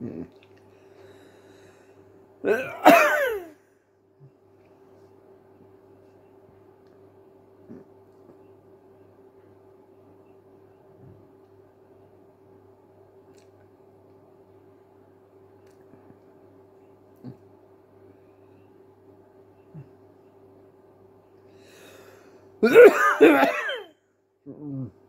hmm. Mm.